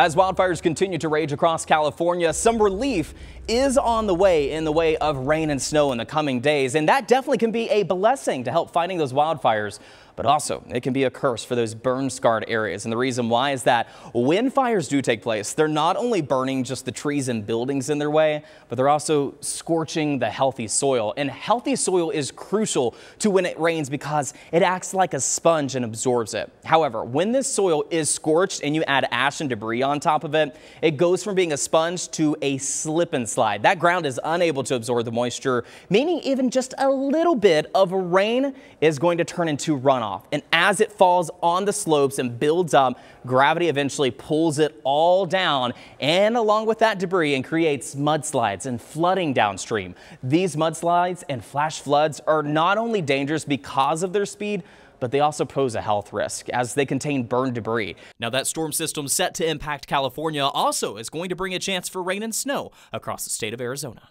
As wildfires continue to rage across California, some relief is on the way in the way of rain and snow in the coming days, and that definitely can be a blessing to help fighting those wildfires but also it can be a curse for those burn scarred areas. And the reason why is that when fires do take place, they're not only burning just the trees and buildings in their way, but they're also scorching the healthy soil. And healthy soil is crucial to when it rains because it acts like a sponge and absorbs it. However, when this soil is scorched and you add ash and debris on top of it, it goes from being a sponge to a slip and slide. That ground is unable to absorb the moisture, meaning even just a little bit of rain is going to turn into runoff And as it falls on the slopes and builds up, gravity eventually pulls it all down and along with that debris and creates mudslides and flooding downstream. These mudslides and flash floods are not only dangerous because of their speed, but they also pose a health risk as they contain burned debris. Now that storm system set to impact California also is going to bring a chance for rain and snow across the state of Arizona.